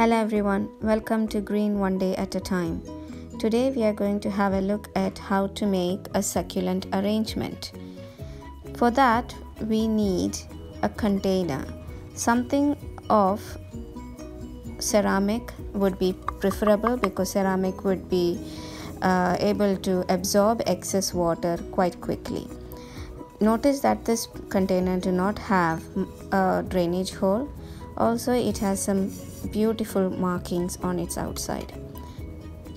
Hello everyone, welcome to Green One Day at a Time. Today we are going to have a look at how to make a succulent arrangement. For that we need a container. Something of ceramic would be preferable because ceramic would be uh, able to absorb excess water quite quickly. Notice that this container do not have a drainage hole. Also it has some beautiful markings on its outside.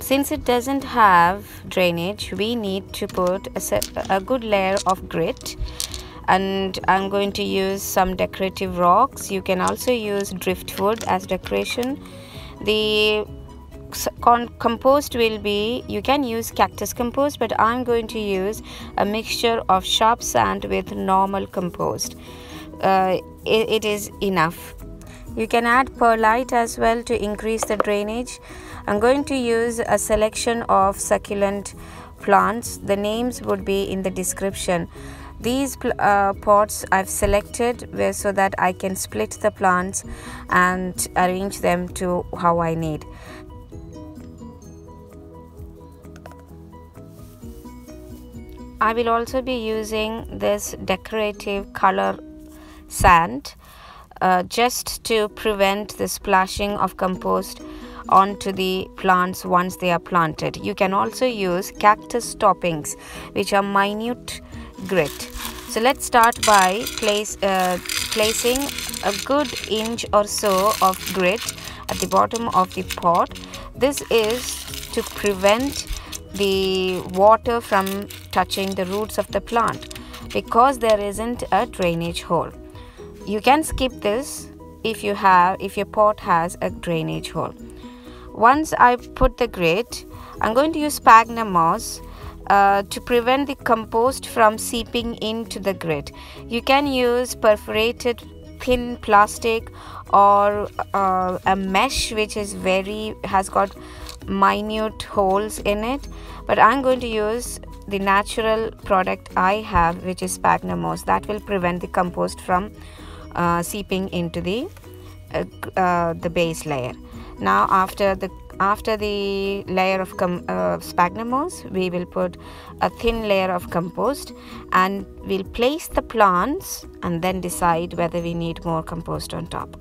Since it doesn't have drainage, we need to put a, a good layer of grit and I'm going to use some decorative rocks. You can also use driftwood as decoration. The compost will be you can use cactus compost but i'm going to use a mixture of sharp sand with normal compost uh, it, it is enough you can add perlite as well to increase the drainage. I'm going to use a selection of succulent plants. The names would be in the description. These uh, pots I've selected so that I can split the plants and arrange them to how I need. I will also be using this decorative color sand uh, just to prevent the splashing of compost onto the plants once they are planted. You can also use cactus toppings which are minute grit. So let's start by place, uh, placing a good inch or so of grit at the bottom of the pot. This is to prevent the water from touching the roots of the plant because there isn't a drainage hole you can skip this if you have if your pot has a drainage hole. Once I put the grit I'm going to use sphagnum moss uh, to prevent the compost from seeping into the grit. You can use perforated thin plastic or uh, a mesh which is very has got minute holes in it. But I'm going to use the natural product I have which is sphagnum moss that will prevent the compost from seeping into the uh, uh, the base layer. Now after the after the layer of uh, sphagnum moss we will put a thin layer of compost and we'll place the plants and then decide whether we need more compost on top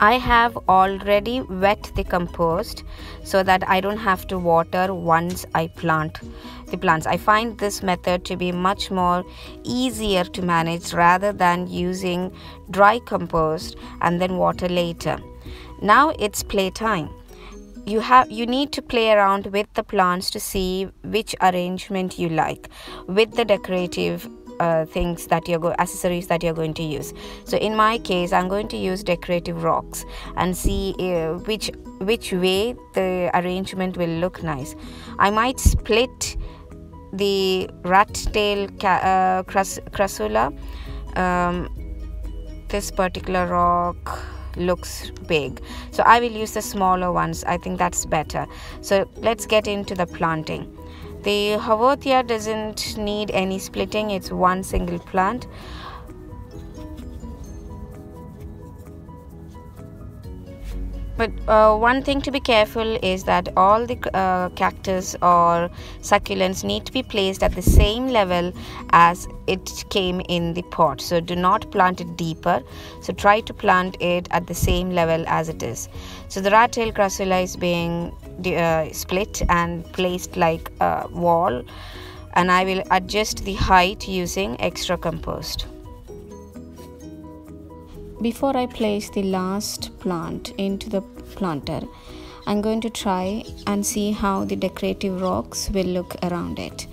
I have already wet the compost so that I don't have to water once I plant the plants. I find this method to be much more easier to manage rather than using dry compost and then water later. Now it's playtime you have you need to play around with the plants to see which arrangement you like with the decorative uh, things that you're accessories that you're going to use. So in my case i'm going to use decorative rocks and see uh, which which way the arrangement will look nice. I might split the rat tail uh, cras crassula um, this particular rock looks big. So i will use the smaller ones. I think that's better. So let's get into the planting the Haworthia doesn't need any splitting, it's one single plant. But uh, one thing to be careful is that all the uh, cactus or succulents need to be placed at the same level as it came in the pot. So do not plant it deeper. So try to plant it at the same level as it is. So the rat tail crassula is being uh, split and placed like a wall and I will adjust the height using extra compost. Before I place the last plant into the planter, I'm going to try and see how the decorative rocks will look around it.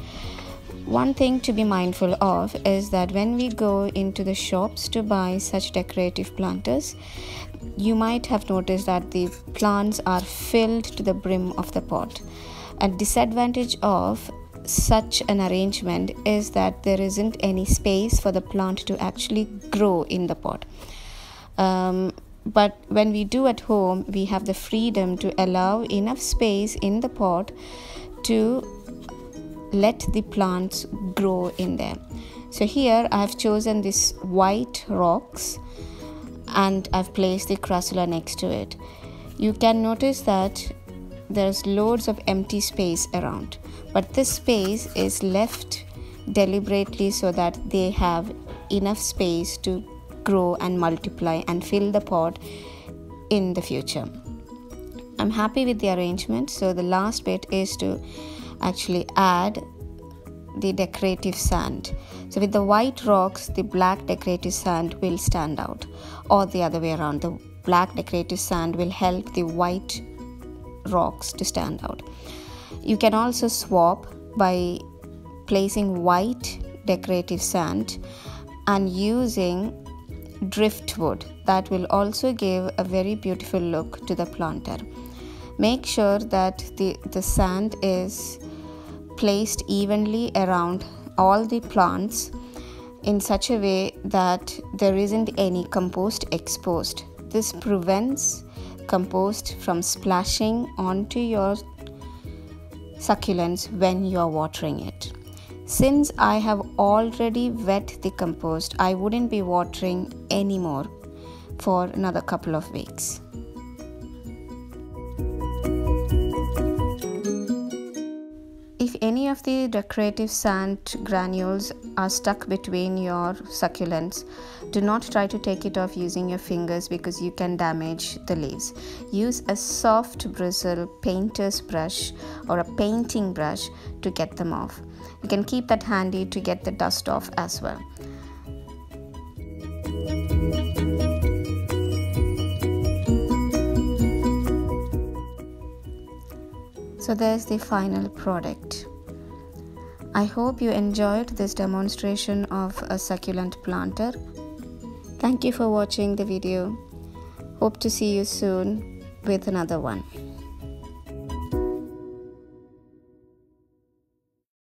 One thing to be mindful of is that when we go into the shops to buy such decorative planters, you might have noticed that the plants are filled to the brim of the pot. A disadvantage of such an arrangement is that there isn't any space for the plant to actually grow in the pot. Um, but when we do at home, we have the freedom to allow enough space in the pot to let the plants grow in there. So here I have chosen these white rocks and I've placed the crassula next to it. You can notice that there's loads of empty space around, but this space is left deliberately so that they have enough space to grow and multiply and fill the pot in the future. I'm happy with the arrangement, so the last bit is to actually add the decorative sand. So with the white rocks, the black decorative sand will stand out, or the other way around. The black decorative sand will help the white rocks to stand out. You can also swap by placing white decorative sand and using driftwood that will also give a very beautiful look to the planter make sure that the, the sand is placed evenly around all the plants in such a way that there isn't any compost exposed. This prevents compost from splashing onto your succulents when you are watering it. Since I have already wet the compost, I wouldn't be watering anymore for another couple of weeks. Any of the decorative sand granules are stuck between your succulents, do not try to take it off using your fingers because you can damage the leaves. Use a soft bristle painter's brush or a painting brush to get them off. You can keep that handy to get the dust off as well. So there's the final product. I hope you enjoyed this demonstration of a succulent planter. Thank you for watching the video. Hope to see you soon with another one.